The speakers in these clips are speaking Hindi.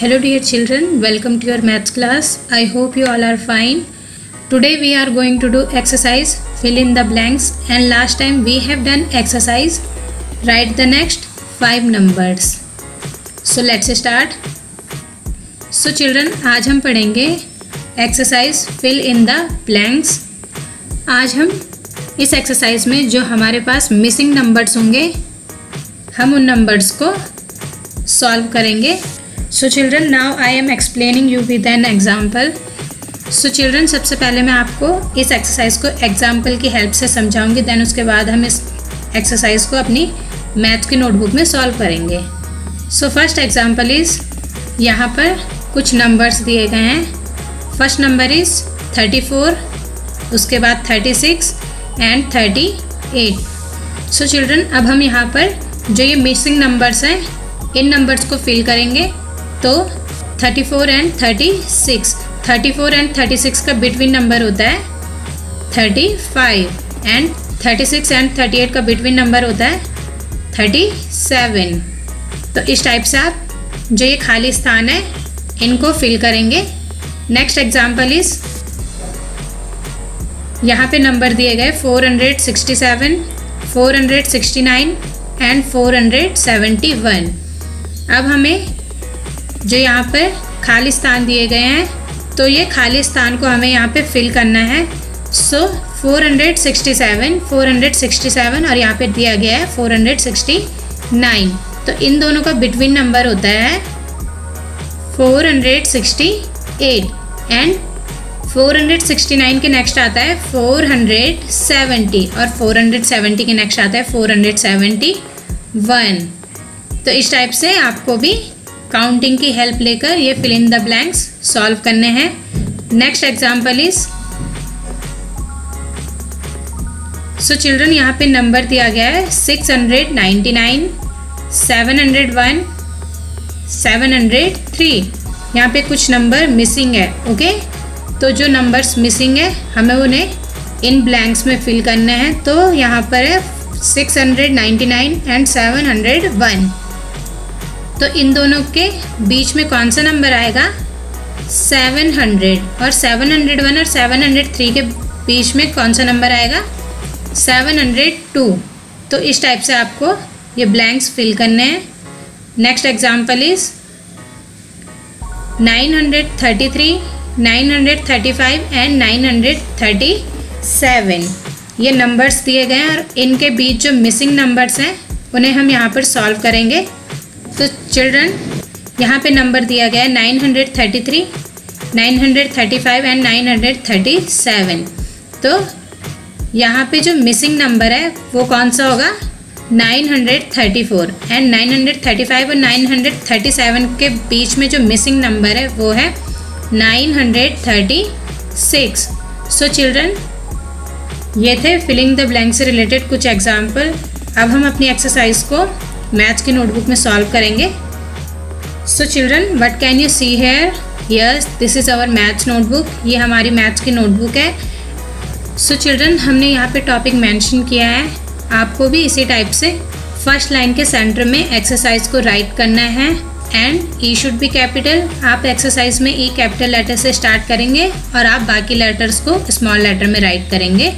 Hello dear children, welcome to your maths class. I hope you all are fine. Today we are going to do exercise fill in the blanks and last time we have done exercise write the next five numbers. So let's start. So children आज हम पढ़ेंगे exercise fill in the blanks आज हम इस एक्सरसाइज में जो हमारे पास मिसिंग नंबर्स होंगे हम उन नंबर्स को सॉल्व करेंगे so children now I am explaining you with an example so children सबसे पहले मैं आपको इस एक्सरसाइज को एग्ज़ाम्पल की हेल्प से समझाऊँगी देन उसके बाद हम इस एक्सरसाइज को अपनी मैथ की नोटबुक में सॉल्व करेंगे। सो फ़र्स्ट एग्ज़ाम्पल इज़ यहाँ पर कुछ नंबर्स दिए गए हैं। First number is thirty four उसके बाद thirty six and thirty eight so children अब हम यहाँ पर जो ये मिसिंग नंबर्स हैं, इन नंबर्स को फिल करेंगे। तो 34 एंड 36 34 एंड 36 का बिटवीन नंबर होता है 35 एंड 36 एंड 38 का बिटवीन नंबर होता है 37 तो इस टाइप से आप जो ये खाली स्थान है इनको फिल करेंगे। नेक्स्ट एग्ज़ाम्पल इज़ यहाँ पे नंबर दिए गए 467, 469 एंड 471 अब हमें जो यहाँ पर खाली स्थान दिए गए हैं तो ये खाली स्थान को हमें यहाँ पे फिल करना है। सो so, 467, 467 और यहाँ पे दिया गया है 469 तो इन दोनों का बिटवीन नंबर होता है 468 एंड 469 के नेक्स्ट आता है 470 और 470 के नेक्स्ट आता है 471 तो इस टाइप से आपको भी काउंटिंग की हेल्प लेकर ये fill in the blanks solve करने हैं। Next example is so children यहाँ पे नंबर दिया गया है six hundred ninety nine seven hundred one seven hundred three यहाँ पे कुछ नंबर मिसिंग है ओके तो जो नंबर्स मिसिंग है, हमें उन्हें इन ब्लैंक्स में फिल करने हैं। तो यहाँ पर है six hundred ninety nine and seven hundred one तो इन दोनों के बीच में कौन सा नंबर आएगा? 700 और 701 और 703 के बीच में कौन सा नंबर आएगा? 702 तो इस टाइप से आपको ये ब्लैंक्स फिल करने हैं. नेक्स्ट एग्जांपल इज़ 933, 935 एंड 937 ये नंबर्स दिए गए हैं और इनके बीच जो मिसिंग नंबर्स हैं उन्हें हम यहाँ पर सॉल्व करेंगे. तो चिल्ड्रन यहाँ पे नंबर दिया गया है 933, 935 एंड 937 तो यहाँ पे जो मिसिंग नंबर है वो कौन सा होगा? 934 एंड 935 और 937 के बीच में जो मिसिंग नंबर है वो है 936 सो चिल्ड्रन ये थे फिलिंग द ब्लैंक से रिलेटेड कुछ एग्ज़ाम्पल अब हम अपनी एक्सरसाइज को मैथ्स की नोटबुक में सॉल्व करेंगे। So children what can you see here yes this is our maths notebook ये हमारी मैथ्स की नोटबुक है। सो so, चिल्ड्रन हमने यहाँ पे टॉपिक मेंशन किया है। आपको भी इसी टाइप से फ़र्स्ट लाइन के सेंटर में एक्सरसाइज को राइट करना है। And E should be capital आप एक्सरसाइज में ई कैपिटल लेटर से स्टार्ट करेंगे और आप बाकी लेटर्स को स्मॉल लेटर में राइट करेंगे।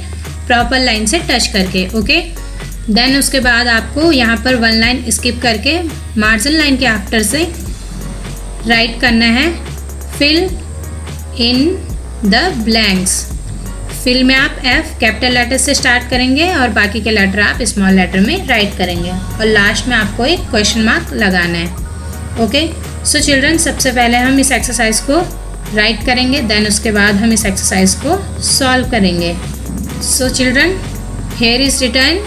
प्रॉपर लाइन से टच करके ओके okay? देन उसके बाद आपको यहाँ पर वन लाइन स्किप करके मार्जिन लाइन के आफ्टर से राइट करना है। Fill in the blanks fill में आप एफ़ कैपिटल लेटर से स्टार्ट करेंगे और बाकी के लेटर आप स्मॉल लेटर में राइट करेंगे। और लास्ट में आपको एक क्वेश्चन मार्क लगाना है। ओके सो चिल्ड्रन सबसे पहले हम इस एक्सरसाइज को राइट करेंगे देन उसके बाद हम इस एक्सरसाइज को सॉल्व करेंगे। So children here is written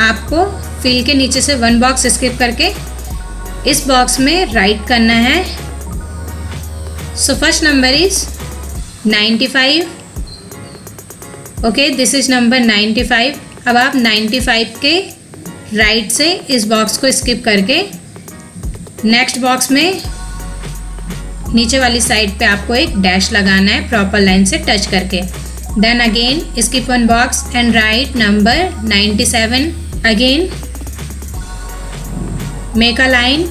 आपको फिल के नीचे से वन बॉक्स स्किप करके इस बॉक्स में राइट करना है। So first number is 95 okay this is number 95 अब आप 95 के राइट right से इस बॉक्स को स्किप करके नेक्स्ट बॉक्स में नीचे वाली साइड पे आपको एक डैश लगाना है प्रॉपर लाइन से टच करके। Then again skip one box and write number 97 again make a line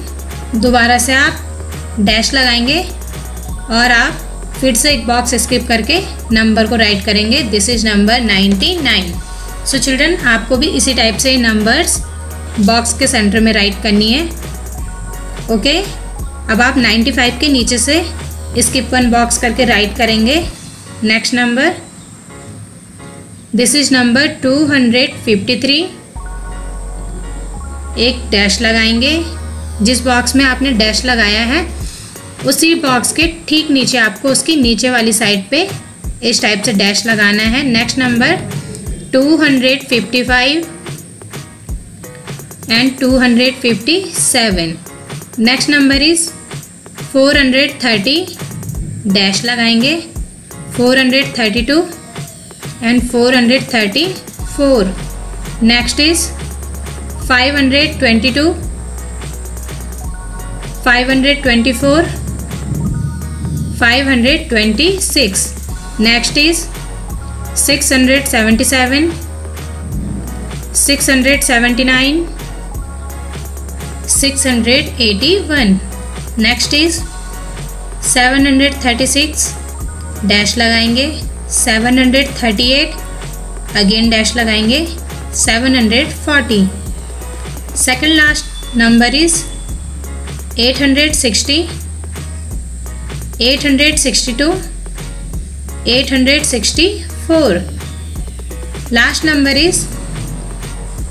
दोबारा से आप डैश लगाएँगे और आप फिर से एक बॉक्स स्किप करके नंबर को राइट करेंगे. This is number ninety nine so children आपको भी इसी टाइप से नंबर्स बॉक्स के सेंटर में राइट करनी है. ओके? अब आप 95 के नीचे से स्किप वन बॉक्स करके राइट करेंगे. Next number this is number 253 एक डैश लगाएँगे। जिस बॉक्स में आपने डैश लगाया है, उसी बॉक्स के ठीक नीचे आपको उसकी नीचे वाली साइड पे इस टाइप से डैश लगाना है। Next number 255 and 257 next number is 430 dash लगाएँगे। 432 and 434 next is 522 524 526 next is 677 679 681 next is 736 dash लगाएँगे 738 अगेन डैश लगाएँगे 740 second last number is 860 862 864 last number is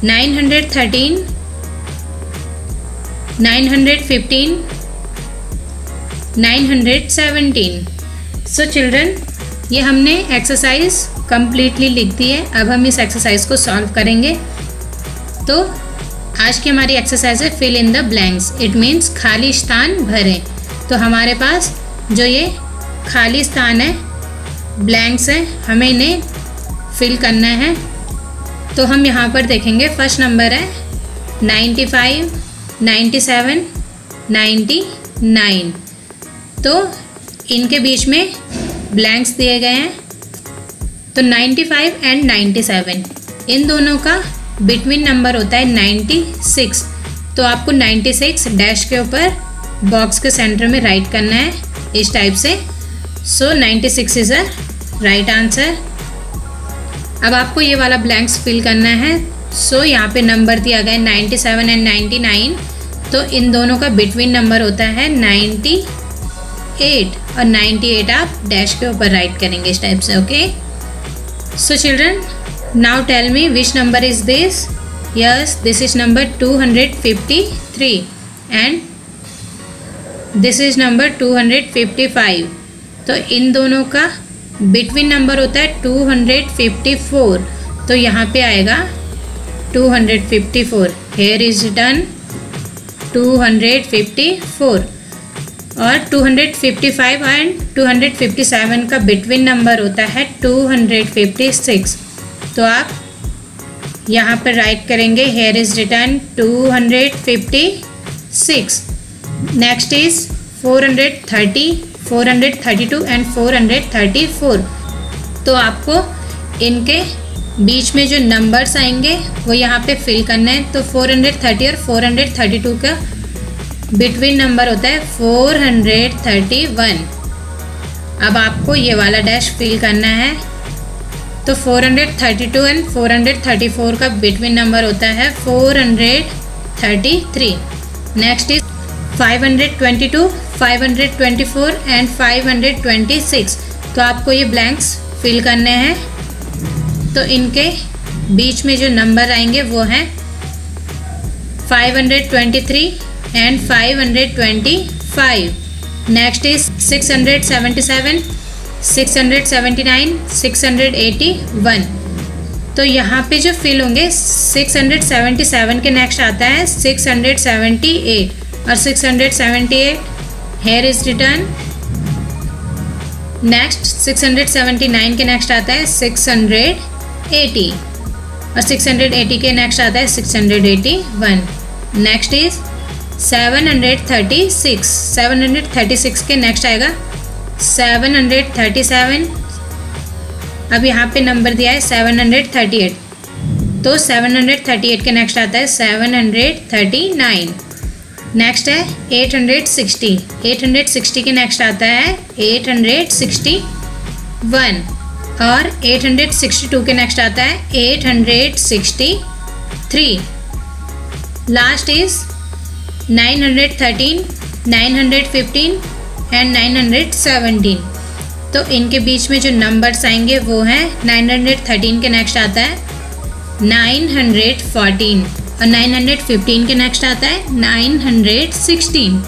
913 915 917 so children ये हमने एक्सरसाइज कंप्लीटली लिख दी है। अब हम इस एक्सरसाइज को सॉल्व करेंगे। तो आज की हमारी एक्सरसाइज है fill in the blanks it means खाली स्थान भरें। तो हमारे पास जो ये खाली स्थान है ब्लैंक्स हैं, हमें इन्हें फिल करना है। तो हम यहाँ पर देखेंगे फ़र्स्ट नंबर है ninety five ninety seven ninety nine तो इनके बीच में ब्लैंक्स दिए गए हैं। तो 95 एंड 97 इन दोनों का बिटवीन नंबर होता है 96 तो आपको 96 डैश के ऊपर बॉक्स के सेंटर में राइट करना है इस टाइप से। So so, 96 is a right answer अब आपको ये वाला ब्लैंक्स फिल करना है। सो so, यहाँ पे नंबर दिया गया है 97 एंड 99 तो इन दोनों का बिटवीन नंबर होता है 98 और 98 आप डैश के ऊपर राइट करेंगे इस टाइप से okay so children now tell me which number is this yes this is number 253 and this is number 255 तो इन दोनों का बिटवीन नंबर होता है 254 तो यहाँ पे आएगा 254 हेयर इज़ डन 254 और 255 एंड 257 का बिटवीन नंबर होता है 256 तो आप यहाँ पर राइट करेंगे here is written 256 next is 430 432 and 434 तो आपको इनके बीच में जो नंबर्स आएँगे, वो यहाँ पे फिल करना है। तो 430 और 432 का बिटवीन नंबर होता है 431 अब आपको ये वाला डैश फिल करना है। तो 432 एंड 434 का बिटवीन नंबर होता है 433 नेक्स्ट इज़ 522 524 एंड 526 तो आपको ये ब्लैंक्स फिल करने हैं। तो इनके बीच में जो नंबर आएँगे वो हैं 523 and 525 next is 677 679 681 तो यहाँ पे जो फिल होंगे 677 के नेक्स्ट आता है 678 और 678 हेयर इज़ रिटर्न नेक्स्ट 679 के नेक्स्ट आता है 680 और 680 के नेक्स्ट आता है 681 next is seven hundred thirty six seven hundred thirty six के नेक्स्ट आएगा। Seven hundred thirty seven. अब यहाँ पे नंबर दिया है सेवन हंड्रेड थर्टी एट। तो सेवन हंड्रेड थर्टी एट के नेक्स्ट आता है seven hundred thirty nine. Next है 860 860 के नेक्स्ट आता है 861 और 862 के नेक्स्ट आता है 863 लास्ट इज़ 913 915 एंड 917 तो इनके बीच में जो नंबर्स आएँगे वो हैं 913 के नेक्स्ट आता है 914 और 915 के नेक्स्ट आता है 916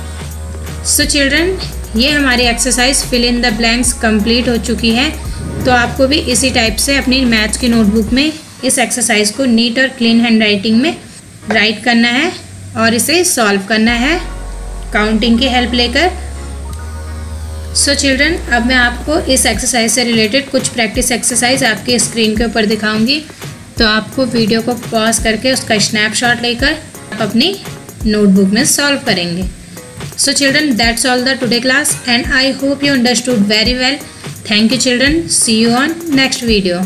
सो so चिल्ड्रन ये हमारी exercise fill in the blanks complete हो चुकी है। तो आपको भी इसी टाइप से अपनी मैथ्स की नोटबुक में इस एक्सरसाइज को नीट और क्लीन हैंड राइटिंग में राइट करना है और इसे सॉल्व करना है। काउंटिंग की हेल्प लेकर। सो so चिल्ड्रन अब मैं आपको इस एक्सरसाइज से रिलेटेड कुछ प्रैक्टिस एक्सरसाइज आपके स्क्रीन के ऊपर दिखाऊँगी। तो आपको वीडियो को पॉज करके उसका स्नैपशॉट लेकर आप अपनी नोटबुक में सॉल्व करेंगे। So children that's all the today class and I hope you understood very well thank you children see you on next video